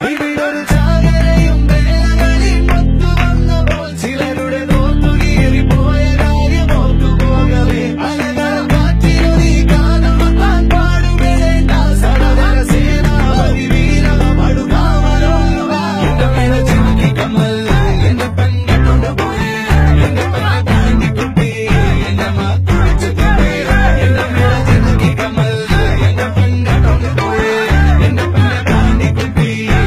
Baby, don't